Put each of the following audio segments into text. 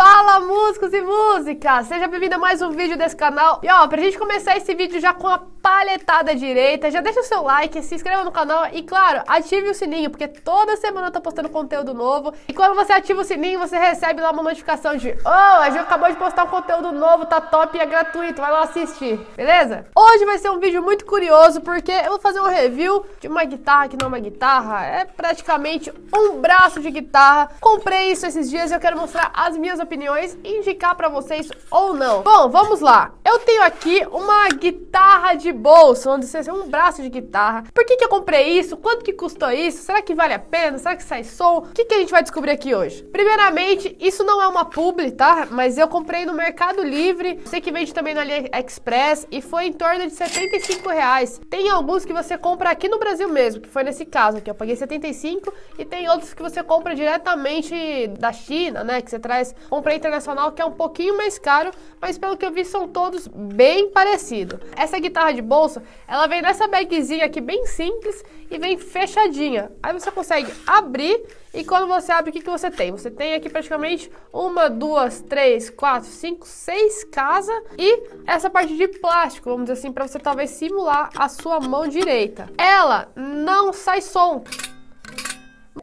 Father. Fala músicos e músicas! Seja bem-vindo a mais um vídeo desse canal. E ó, pra gente começar esse vídeo já com a palhetada direita, já deixa o seu like, se inscreva no canal e, claro, ative o sininho, porque toda semana eu tô postando conteúdo novo. E quando você ativa o sininho, você recebe lá uma notificação de Oh, a Ju acabou de postar um conteúdo novo, tá top e é gratuito, vai lá assistir, beleza? Hoje vai ser um vídeo muito curioso, porque eu vou fazer um review de uma guitarra que não é uma guitarra, é praticamente um braço de guitarra. Comprei isso esses dias e eu quero mostrar as minhas opiniões e indicar pra vocês ou não. Bom, vamos lá. Eu tenho aqui uma guitarra de bolso, onde você um braço de guitarra. Por que, que eu comprei isso? Quanto que custou isso? Será que vale a pena? Será que sai som? O que, que a gente vai descobrir aqui hoje? Primeiramente, isso não é uma publi, tá? Mas eu comprei no Mercado Livre. Sei que vende também no AliExpress e foi em torno de 75 reais. Tem alguns que você compra aqui no Brasil mesmo, que foi nesse caso aqui. Eu paguei 75 e tem outros que você compra diretamente da China, né? Que você traz Comprei internacional que é um pouquinho mais caro, mas pelo que eu vi são todos bem parecidos. Essa guitarra de bolso, ela vem nessa bagzinha aqui bem simples e vem fechadinha. Aí você consegue abrir e quando você abre, o que, que você tem? Você tem aqui praticamente uma, duas, três, quatro, cinco, seis casas e essa parte de plástico, vamos dizer assim, para você talvez simular a sua mão direita. Ela não sai som.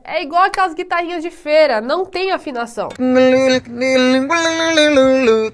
É igual aquelas guitarrinhas de feira, não tem afinação.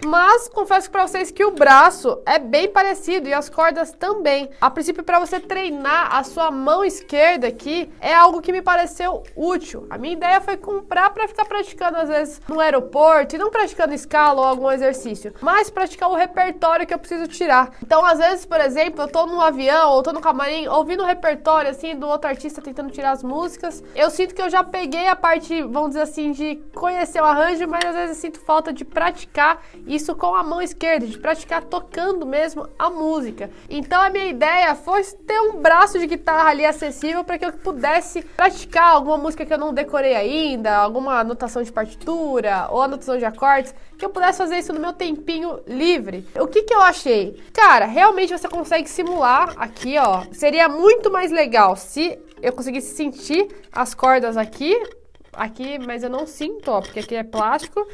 Mas confesso para vocês que o braço é bem parecido e as cordas também. A princípio, para você treinar a sua mão esquerda aqui, é algo que me pareceu útil. A minha ideia foi comprar para ficar praticando às vezes no aeroporto e não praticando escala ou algum exercício, mas praticar o repertório que eu preciso tirar. Então, às vezes, por exemplo, eu tô no avião ou tô no camarim ouvindo o repertório assim do outro artista tentando tirar as músicas, eu sinto que eu já peguei a parte, vamos dizer assim, de conhecer o arranjo, mas às vezes sinto falta de praticar isso com a mão esquerda, de praticar tocando mesmo a música. Então a minha ideia foi ter um braço de guitarra ali acessível para que eu pudesse praticar alguma música que eu não decorei ainda, alguma anotação de partitura ou anotação de acordes, que eu pudesse fazer isso no meu tempinho livre. O que que eu achei? Cara, realmente você consegue simular aqui, ó. Seria muito mais legal se eu conseguisse sentir as cordas aqui, aqui, mas eu não sinto, ó, porque aqui é plástico.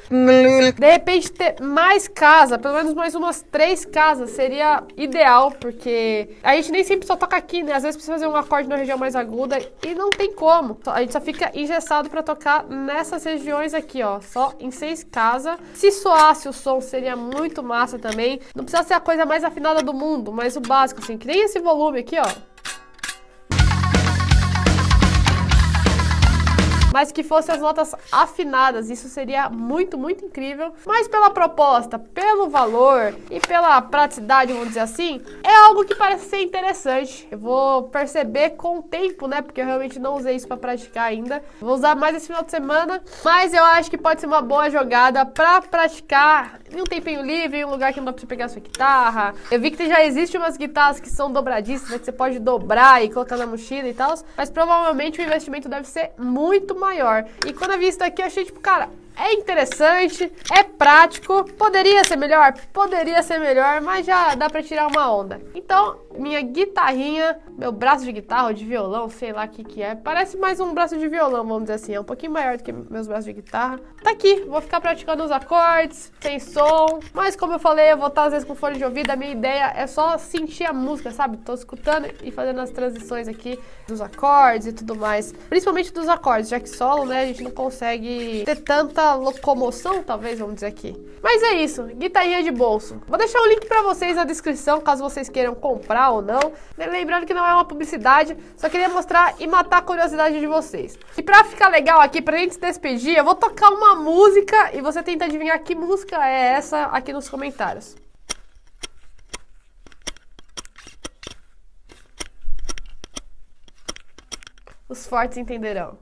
De repente ter mais casa, pelo menos mais umas três casas seria ideal, porque a gente nem sempre só toca aqui, né? Às vezes precisa fazer um acorde na região mais aguda e não tem como. A gente só fica engessado para tocar nessas regiões aqui, ó, só em seis casas. Se soasse o som seria muito massa também. Não precisa ser a coisa mais afinada do mundo, mas o básico, assim, que nem esse volume aqui, ó. Mas que fossem as notas afinadas. Isso seria muito, muito incrível. Mas pela proposta, pelo valor e pela praticidade, vamos dizer assim, é algo que parece ser interessante. Eu vou perceber com o tempo, né? Porque eu realmente não usei isso para praticar ainda. Vou usar mais esse final de semana, mas eu acho que pode ser uma boa jogada para praticar em um tempinho livre, em um lugar que não dá pra você pegar a sua guitarra. Eu vi que já existe umas guitarras que são dobradiças, né? Que você pode dobrar e colocar na mochila e tal. Mas provavelmente o investimento deve ser muito maior. E quando eu vi isso daqui, eu achei tipo, cara, é interessante, é prático, poderia ser melhor? Poderia ser melhor, mas já dá pra tirar uma onda. Então, minha guitarrinha, meu braço de guitarra ou de violão, sei lá o que que é, parece mais um braço de violão, vamos dizer assim, é um pouquinho maior do que meus braços de guitarra. Tá aqui, vou ficar praticando os acordes, sem som, mas como eu falei, eu vou estar às vezes com fone de ouvido, a minha ideia é só sentir a música, sabe? Tô escutando e fazendo as transições aqui dos acordes e tudo mais, principalmente dos acordes, já que solo, né, a gente não consegue ter tanta locomoção, talvez, vamos dizer aqui. Mas é isso, guitarrinha de bolso. Vou deixar o link para vocês na descrição, caso vocês queiram comprar ou não. Lembrando que não é uma publicidade, só queria mostrar e matar a curiosidade de vocês. E pra ficar legal aqui, pra gente se despedir, eu vou tocar uma música e você tenta adivinhar que música é essa aqui nos comentários. Os fortes entenderão.